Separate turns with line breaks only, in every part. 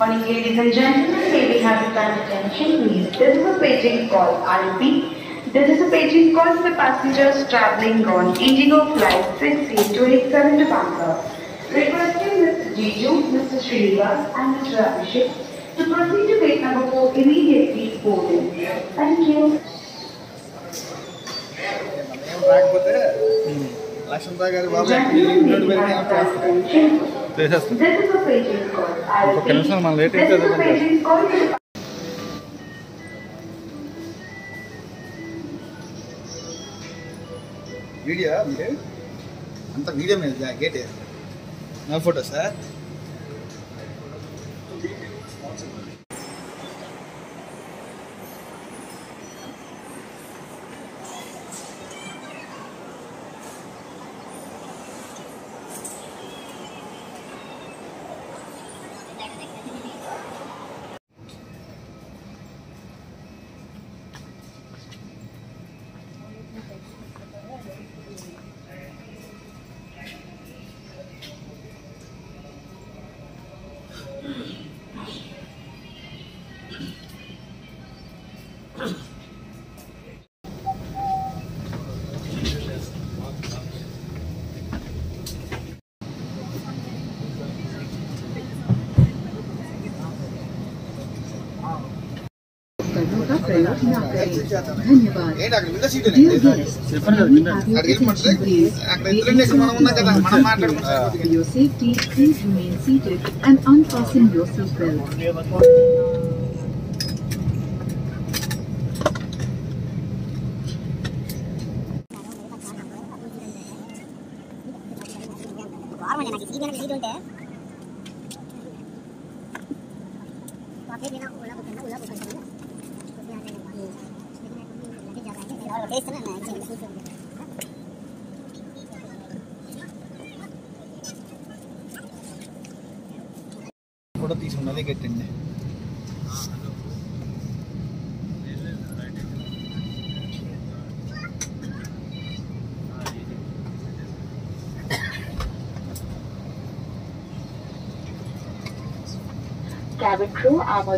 Ladies and gentlemen. May we have your kind attention, please. This is a paging call, RP. This is a paging call for passengers traveling on Indigo Flight Six Eight Two Seven to Bangkok. Requesting Mr. Jiju, Mr. Srinivas, and Mr. Abhishek to proceed to gate number 4 immediately boarding. Thank you. Gentlemen, may we have your attention,
please.
చేసేస్తాను
ఒక్క మనం late అయితే
video అంటే అంత video మీద గేట్ నా photo sir మాట్లాడుకుంటాం
For your safety, please remain seated and unfasten your seatbelt.
Government నాకు సీట్ అనేది సీట్ ఉంటే
ఫోటో తీసుకున్నది గట్టండి
cabin crew, armor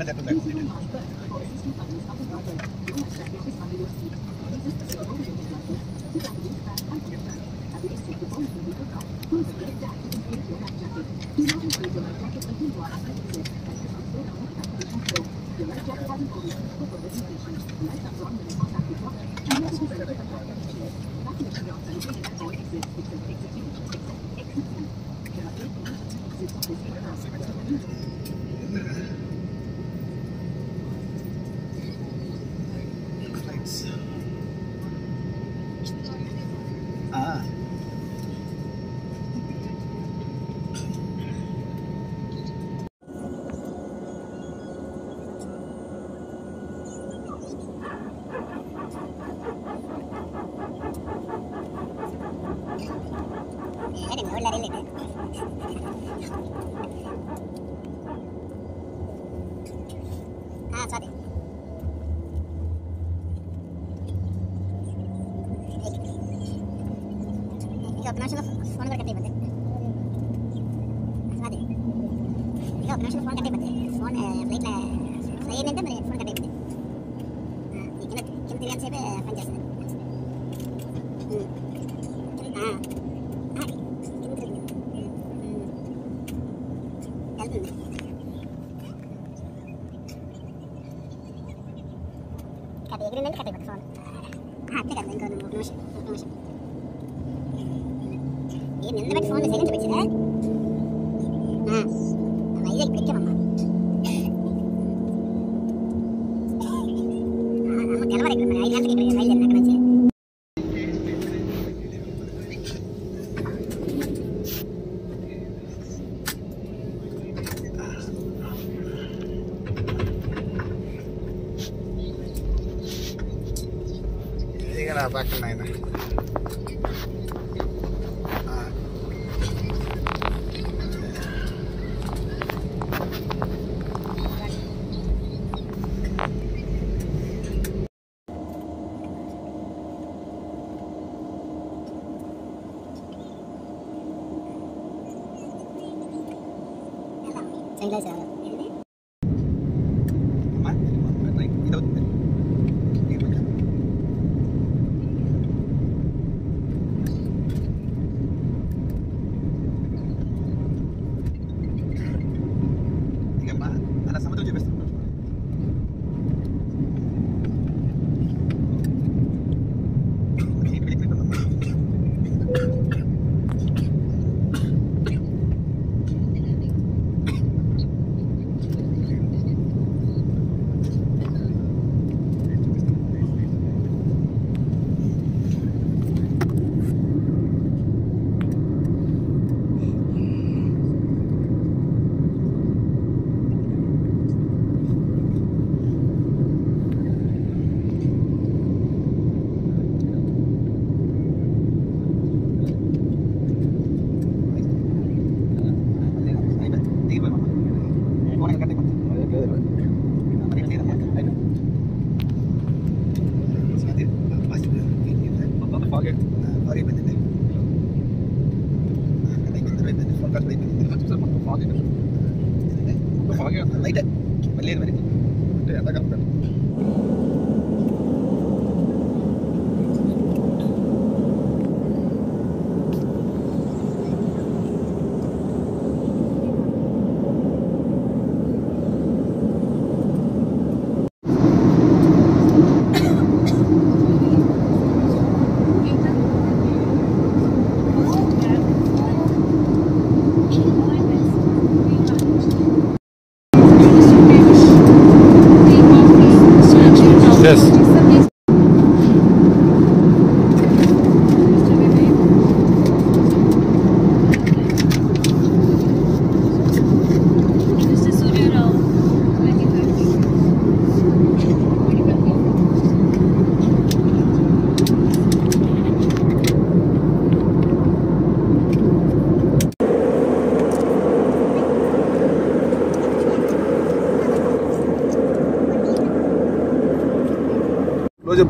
また今回
も出てます。ಫೋನ್ಗಳು ಕತೆ ಬಂದೆ ಅದೇ ಈಗ ಒಬ್ಬ ಮನುಷ್ಯನ ಫೋನ್ ಕತೆ ಬಂದೆ ಫೋನ್ ಫ್ಲೈಟ್ ಏನಿಂದ ಫೋನ್ ಕತೆ ಬಂದೆ ಈ ಕೆಲ ಕೆಲ ತಿರುಗಿ ಸೇವೆ ಪಂಚಾಯತ್ ಹ್ಞೂ ಹಾಂ ಹಾಗೆ ಎಲ್ಲ ಕತೆ ಎಗ್ರಿಂದಂಗೆ ಕತೆ ಬಂತು ಫೋನ್ ಹಾಂ ಬೇಕಾದ್ರೆ ನಿಮ್ಗೆ ಒಂದು ಮೂರು ನಿಮಿಷ ಮೂರು ನಿಮಿಷ எந்த வாட்டி ஃபோனில் சைலண்ட்
வச்சுக்க. ஆ நம்ம
இதை வைக்கிறோம்மா
நம்ம கிளம்பற கிளம்புறேன் ஐந்து நேரத்துக்கு ரயில் என்ன கணச்சு பாக்கலாம்
என்ன
Yang. నైటే మళ్ళీ ఎనిమిది
అంటే ఎంతకాలం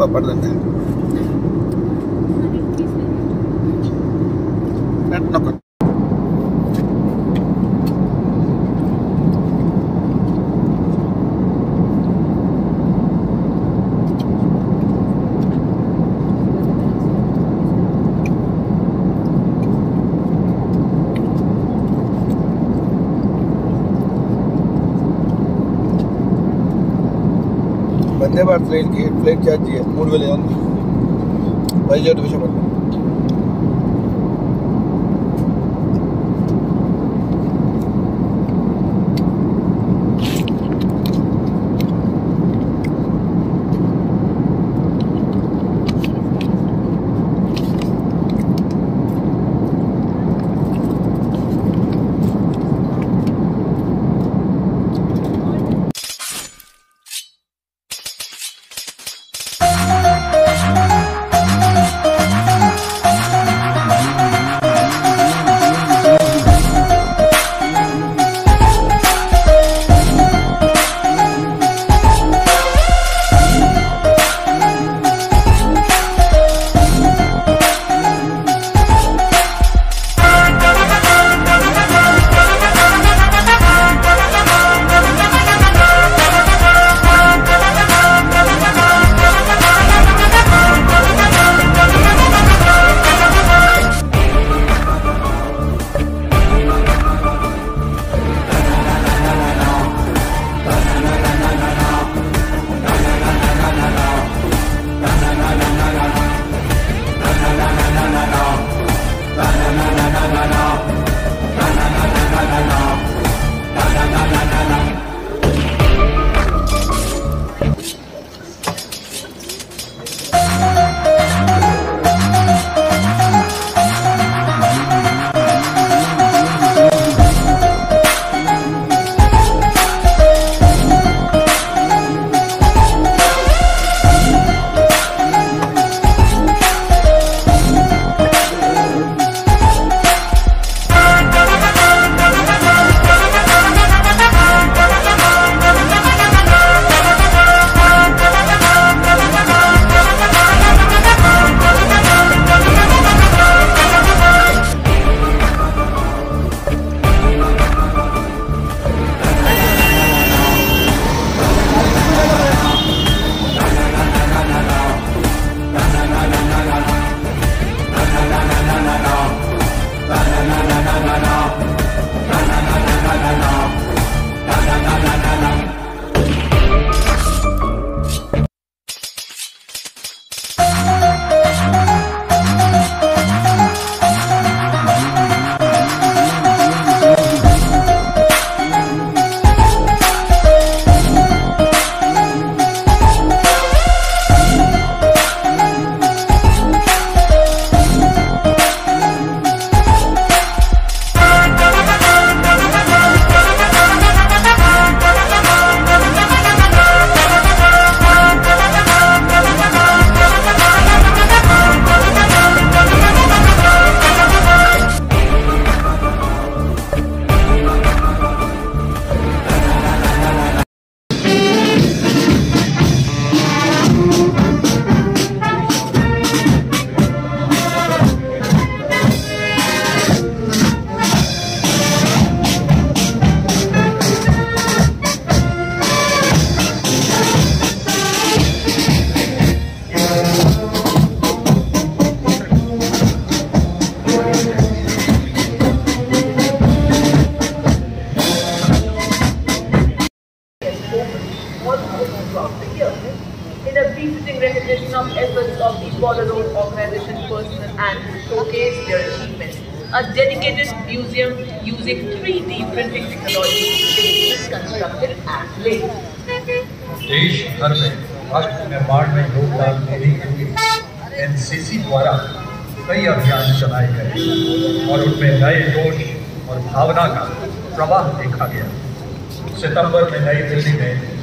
paparda వందే భారత్ ట్రైన్కి ఫ్లైట్ ఛార్జ్ మూడు వేల ఐదు వందలు Vizag to
a dedicated museum using 3D printing technology is constructed at Leh.
देश भर में, राष्ट्र निर्माण में योगदान देने के लिए एनसीसी द्वारा कई अभियान चलाए गए और उनमें नए जोश और भावना का प्रवाह देखा गया सितंबर में नई दिल्ली में